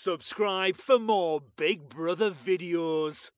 Subscribe for more Big Brother videos.